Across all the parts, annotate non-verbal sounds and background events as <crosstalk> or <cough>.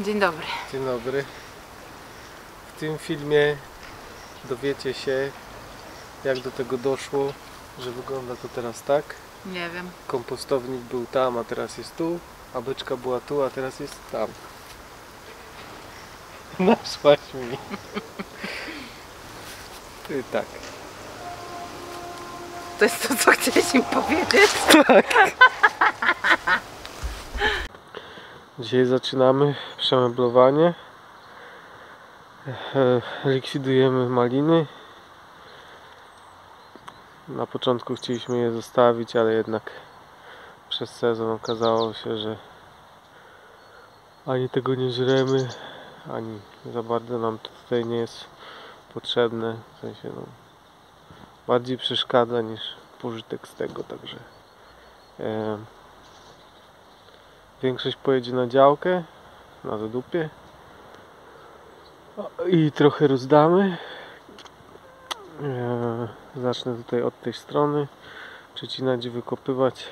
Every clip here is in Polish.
Dzień dobry. Dzień dobry. W tym filmie dowiecie się, jak do tego doszło, że wygląda to teraz tak. Nie wiem. Kompostownik był tam, a teraz jest tu, a beczka była tu, a teraz jest tam. <laughs> Naszłaś mi. <laughs> Ty tak. To jest to, co chciałeś im powiedzieć? <laughs> Dzisiaj zaczynamy przemeblowanie. Likwidujemy maliny. Na początku chcieliśmy je zostawić, ale jednak przez sezon okazało się, że ani tego nie żremy, ani za bardzo nam to tutaj nie jest potrzebne. W sensie no, bardziej przeszkadza niż pożytek z tego, także Większość pojedzie na działkę, na zadupie. I trochę rozdamy. Eee, Zacznę tutaj od tej strony. Przecinać i wykopywać.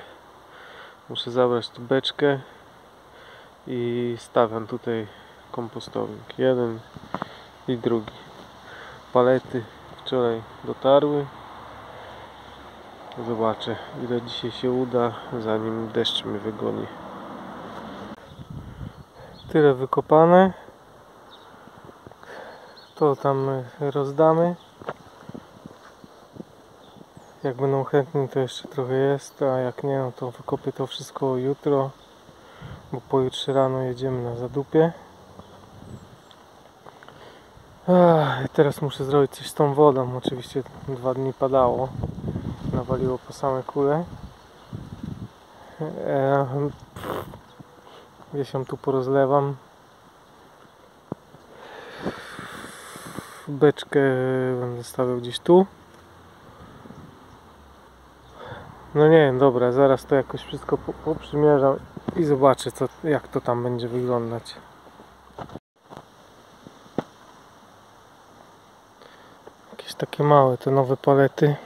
Muszę zabrać tu beczkę. I stawiam tutaj kompostownik. Jeden i drugi. Palety wczoraj dotarły. Zobaczę ile dzisiaj się uda, zanim deszcz mnie wygoni. Tyle wykopane. To tam rozdamy. Jak będą chętni, to jeszcze trochę jest, a jak nie, no to wykopię to wszystko jutro, bo pojutrze rano jedziemy na zadupie. Teraz muszę zrobić coś z tą wodą. Oczywiście dwa dni padało, nawaliło po same kule. E, Gdzieś ją tu porozlewam. Beczkę będę stawiał gdzieś tu. No nie wiem, dobra, zaraz to jakoś wszystko po- poprzymierzam i zobaczę co, jak to tam będzie wyglądać. Jakieś takie małe te nowe palety.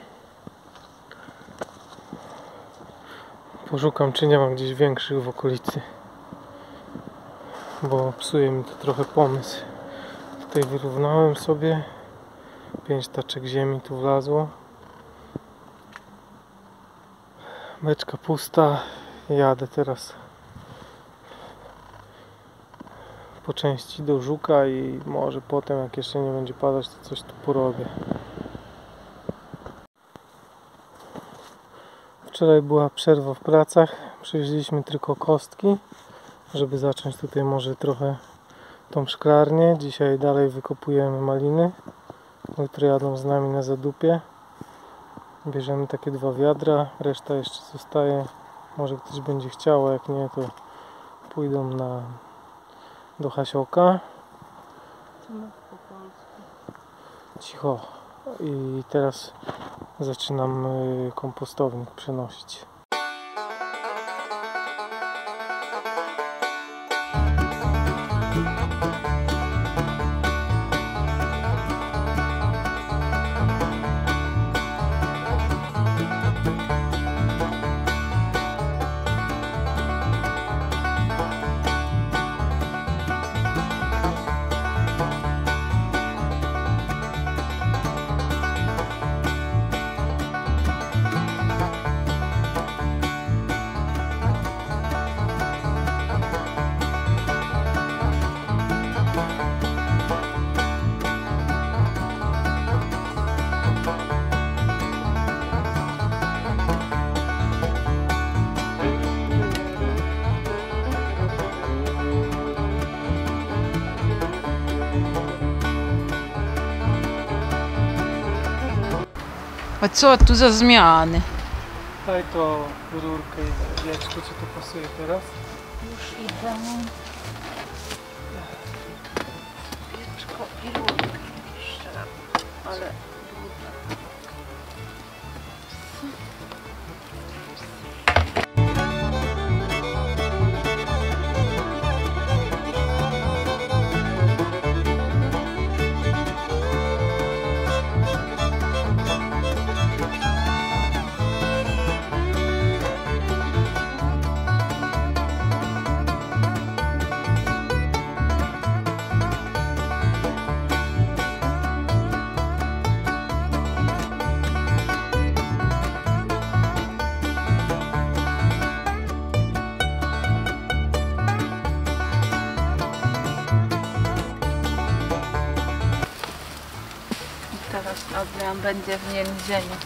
Poszukam czy nie ma gdzieś większych w okolicy bo psuje mi to trochę pomysł. Tutaj wyrównałem sobie. Pięć taczek ziemi tu wlazło. Beczka pusta. Jadę teraz po części do Żuka i może potem jak jeszcze nie będzie padać to coś tu porobię. Wczoraj była przerwa w pracach. Przywieźliśmy tylko kostki żeby zacząć tutaj może trochę tą szklarnię. Dzisiaj dalej wykopujemy maliny. Jutro jadą z nami na zadupie. Bierzemy takie dwa wiadra, reszta jeszcze zostaje. Może ktoś będzie chciał, a jak nie to pójdą na do Hasioka. Cicho. I teraz zaczynam y, kompostownik przenosić. A co tu za zmiany? Daj to rurkę i wieczko, czy to pasuje teraz? Już idę. Pieczko i rurkę jeszcze. Ale będzie w więzieniu.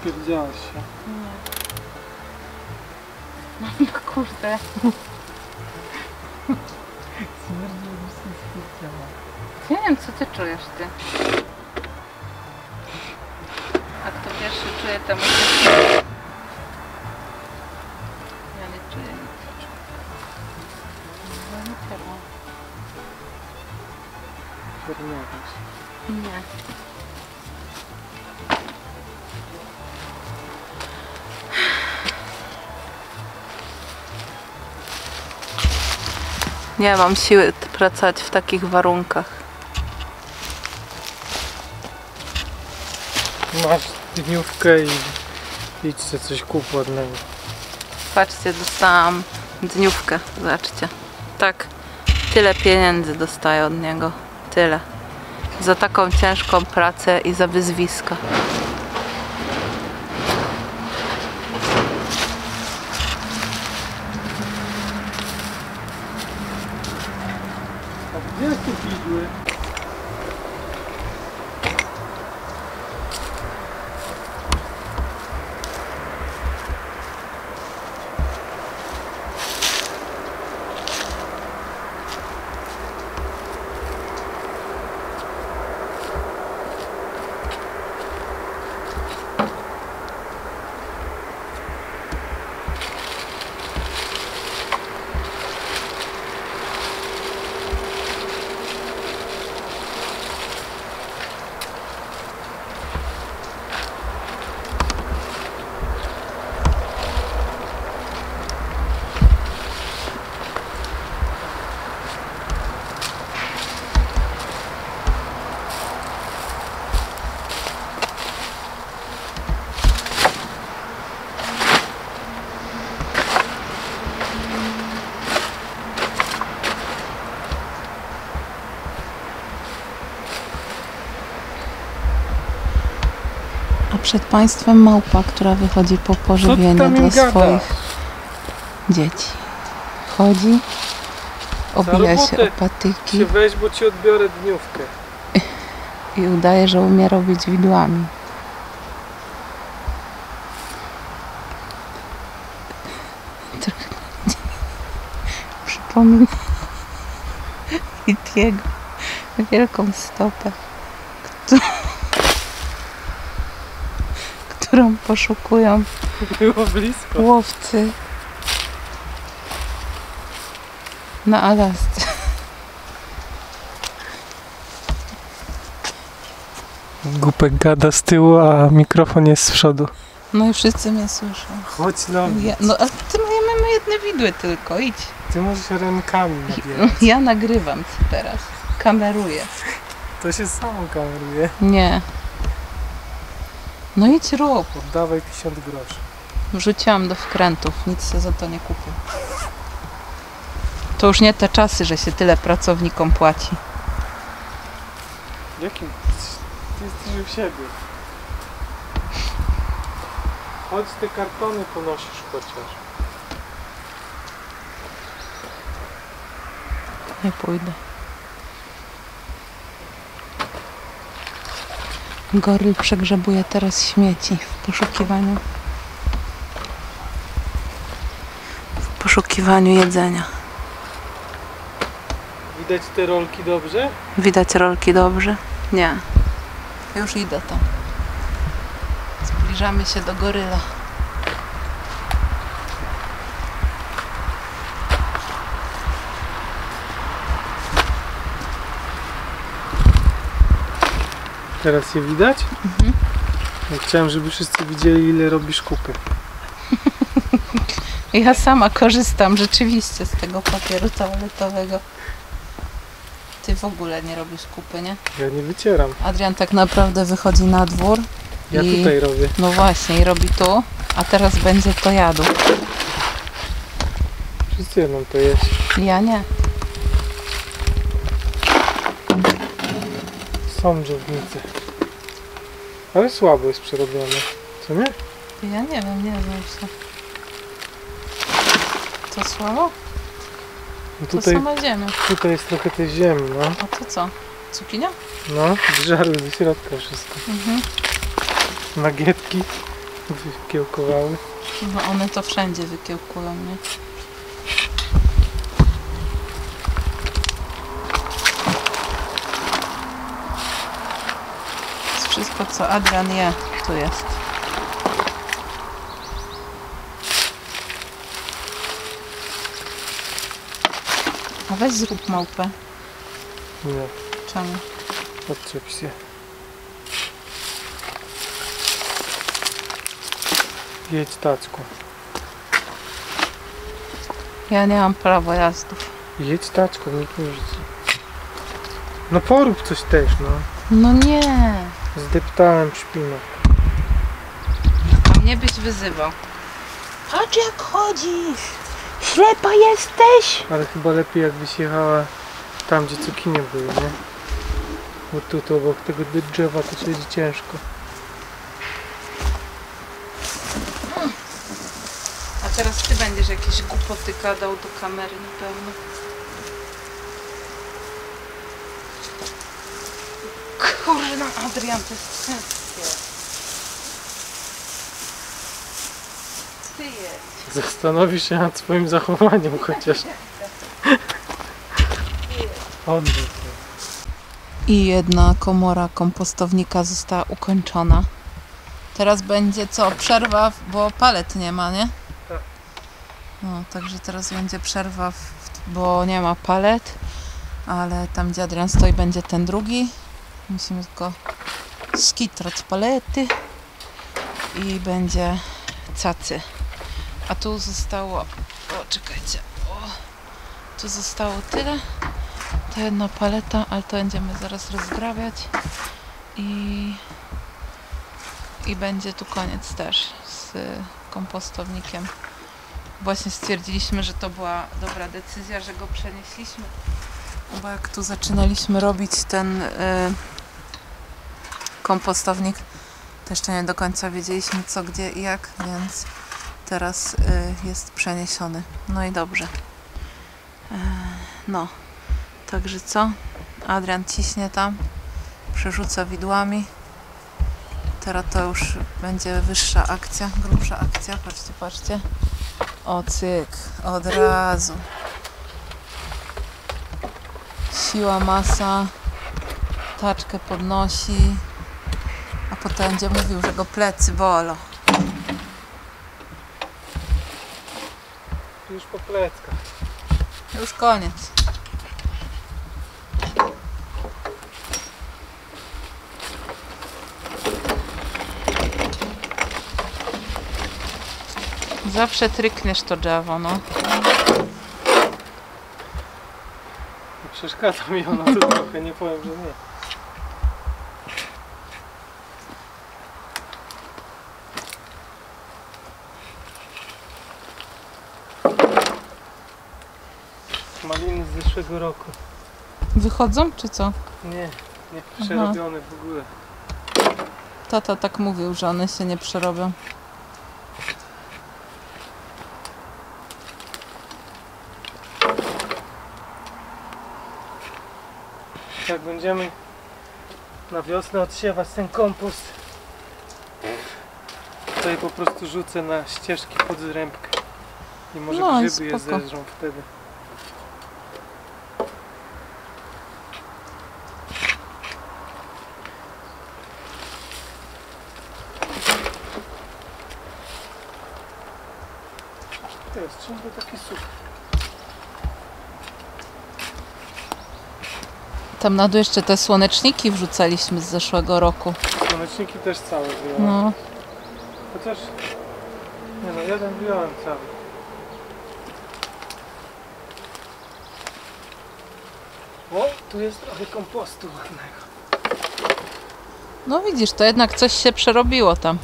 Spierdziałaś się. No kurde. Co ty czujesz, ty. A kto pierwszy czuje, się Ja nie czuję nic. No nie. Nie. Nie mam siły pracować w takich warunkach. Masz dniówkę i idź sobie coś kup ładnego. Patrzcie, dostałam dniówkę, zobaczcie. Tak, tyle pieniędzy dostaję od niego. Tyle. Za taką ciężką pracę i za wyzwiska. A gdzie tu widły? A przed państwem małpa, która wychodzi po pożywienie dla gada? swoich dzieci. Chodzi, obija się o patyki Się weź, bo ci odbiorę dniówkę. i udaje, że umie robić widłami. Trochę przypomina <laughs> Itiego wielką stopę, któ- którą poszukują Było blisko. łowcy na Alasce. Głupek gada z tyłu, a mikrofon jest z przodu. No i wszyscy mnie słyszą. Chodź no, Ja, no a ty my mamy jedne widły tylko, idź. ty możesz rękami nabierać. Ja nagrywam ci teraz. Kameruję. To się samo kameruje. Nie. No idź rób. Oddawaj 50 groszy. Wrzuciłam do wkrętów, nic się za to nie kupię. To już nie te czasy, że się tyle pracownikom płaci. Jakim? Ty jesteś u siebie. Chodź te kartony ponosisz chociaż. Nie pójdę. Goryl przegrzebuje teraz śmieci w poszukiwaniu w poszukiwaniu jedzenia. Widać te rolki dobrze? Widać rolki dobrze? Nie. Już idę tam. Zbliżamy się do goryla. Teraz je widać? Mhm. Ja chciałem, żeby wszyscy widzieli ile robisz kupy. <laughs> Ja sama korzystam rzeczywiście z tego papieru toaletowego. Ty w ogóle nie robisz kupy, nie? Ja nie wycieram. Adrian tak naprawdę wychodzi na dwór. Ja I- tutaj robię. No właśnie, i robi tu, a teraz będzie to jadł. Wszyscy jedną to jeść. Ja nie. Są dżownice. Ale słabo jest przerobione. Co nie? Ja nie wiem, nie wiem co. To słabo? No To tutaj, sama ziemia. tutaj jest trochę tej ziemi, no. A to co? Cukinia? No, zżarły do środka wszystko. Mhm. Nagietki <laughs> wykiełkowały. No one to wszędzie wykiełkują, nie? Wszystko co Adrian je, tu jest. A weź zrób małpę. Nie, Czemu? odczep się. Jedź taczką. Ja nie mam prawa jazdów. Jedź taczką, nikt nie rzuci. No porób coś też, no. No nie. Zdeptałem szpinak. A mnie byś wyzywał. Patrz jak chodzisz! Ślepa jesteś! Ale chyba lepiej jakbyś jechała tam, gdzie cukinie były, nie? Bo tu, tu obok tego drzewa to siedzi ciężko. A teraz ty będziesz jakieś głupoty gadał do kamery na pewno. Kurna, Adrian, to jest ciężkie. Ty jedź. Zastanowisz się nad swoim zachowaniem chociaż. I jedna komora kompostownika została ukończona. Teraz będzie co? Przerwa, bo palet nie ma, nie? Tak. No, także teraz będzie przerwa, w, bo nie ma palet, ale tam gdzie Adrian stoi będzie ten drugi. Musimy tylko skitrać palety i będzie cacy. A tu zostało, o czekajcie, o, tu zostało tyle. To jedna paleta, ale to będziemy zaraz rozgrabiać i, i będzie tu koniec też z kompostownikiem. Właśnie stwierdziliśmy, że to była dobra decyzja, że go przenieśliśmy. Bo jak tu zaczynaliśmy robić ten y, kompostownik, to jeszcze nie do końca wiedzieliśmy co, gdzie i jak, więc teraz y, jest przeniesiony. No i dobrze. E, no. Także co? Adrian ciśnie tam, przerzuca widłami. Teraz to już będzie wyższa akcja, grubsza akcja. Patrzcie, patrzcie. O cyk, od razu. Siła, masa. Taczkę podnosi. A potem będzie mówił, że go plecy bolą. Już po pleckach. Już koniec. Zawsze trykniesz to drzewo, no. Przeszkadza mi ono tu <laughs> trochę, nie powiem, że nie. Maliny z zeszłego roku. Wychodzą, czy co? Nie, nie przerobione w ogóle. Tata tak mówił, że one się nie przerobią. Jak będziemy na wiosnę odsiewać ten kompost, to je po prostu rzucę na ścieżki pod zrębkę. I może No grzyby je zeżrą wtedy. To jest czym taki suchy? Tam na dół jeszcze te słoneczniki wrzucaliśmy z zeszłego roku. Słoneczniki też całe wyjąłem. No, Chociaż... Nie no, jeden wyjąłem cały. O, tu jest trochę kompostu ładnego. no widzisz, to jednak coś się przerobiło tam.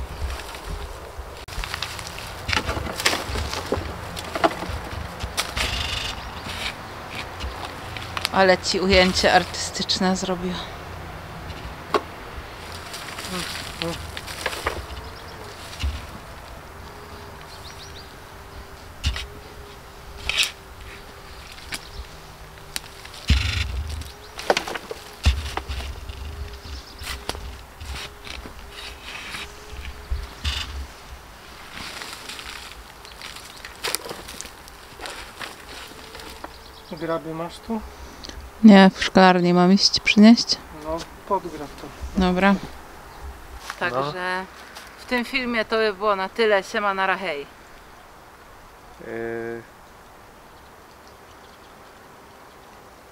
Ale ci ujęcie artystyczne zrobiła. graby masz tu? Nie, w szklarni mam iść przynieść. No, podgrab to. Dobra. Także w tym filmie to by było na tyle. Siema na hej. Yy,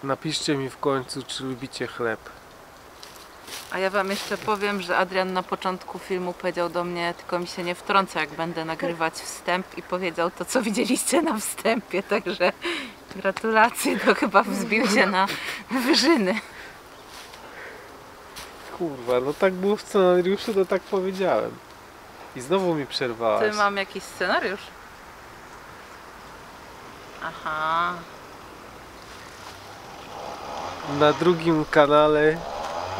Napiszcie mi w końcu, czy lubicie chleb. A ja wam jeszcze powiem, że Adrian na początku filmu powiedział do mnie, tylko mi się nie wtrąca, jak będę nagrywać wstęp i powiedział to, co widzieliście na wstępie, także gratulacje, to chyba wzbił się na wyżyny. Kurwa, no tak było w scenariuszu, to tak powiedziałem. I znowu mi przerwałaś. Ty mam jakiś scenariusz? Aha. Na drugim kanale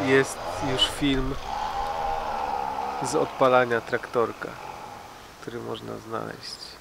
jest już film z odpalania traktorka, który można znaleźć.